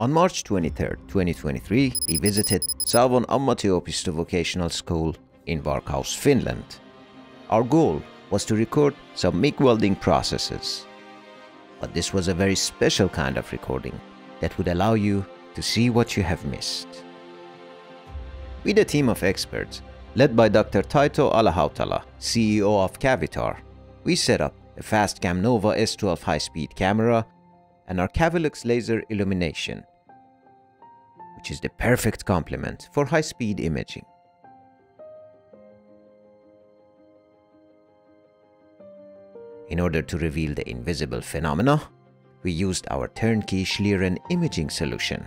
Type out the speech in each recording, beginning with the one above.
On March 23, 2023, we visited Savon Ammattiopisto Vocational School in Varkaus, Finland. Our goal was to record some MIG welding processes. But this was a very special kind of recording that would allow you to see what you have missed. With a team of experts, led by Dr. Taito Alahautala, CEO of Cavitar, we set up a Fastcam Nova S12 high-speed camera and our Cavilux laser illumination, which is the perfect complement for high-speed imaging. In order to reveal the invisible phenomena, we used our turnkey Schlieren imaging solution.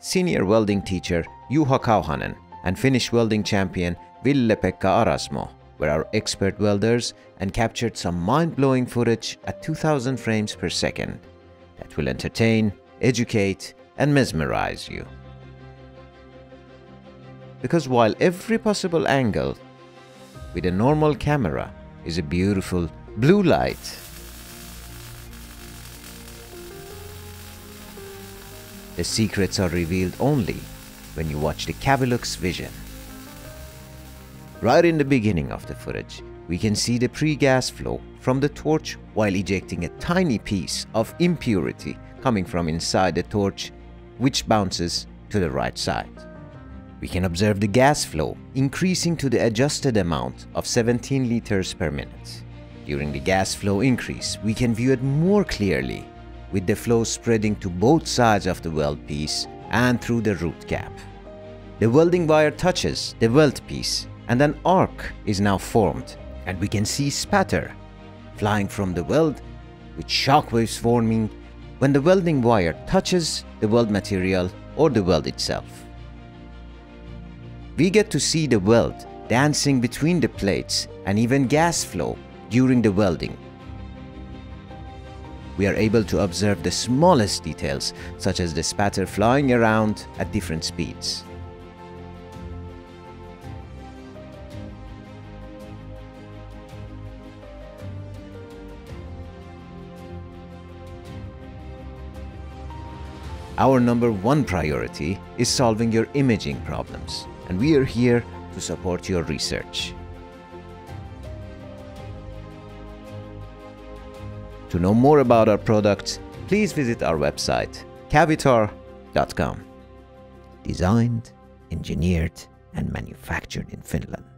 Senior welding teacher Juha Kauhanen and Finnish welding champion Ville-Pekka Arasmo our expert welders and captured some mind-blowing footage at 2000 frames per second that will entertain, educate, and mesmerize you. Because while every possible angle with a normal camera is a beautiful blue light, the secrets are revealed only when you watch the Cavilux Vision. Right in the beginning of the footage, we can see the pre-gas flow from the torch while ejecting a tiny piece of impurity coming from inside the torch which bounces to the right side. We can observe the gas flow increasing to the adjusted amount of 17 liters per minute. During the gas flow increase, we can view it more clearly with the flow spreading to both sides of the weld piece and through the root gap. The welding wire touches the weld piece and an arc is now formed and we can see spatter flying from the weld with shockwaves forming when the welding wire touches the weld material or the weld itself. We get to see the weld dancing between the plates and even gas flow during the welding. We are able to observe the smallest details such as the spatter flying around at different speeds. Our number one priority is solving your imaging problems, and we are here to support your research. To know more about our products, please visit our website, cavitar.com. Designed, engineered, and manufactured in Finland.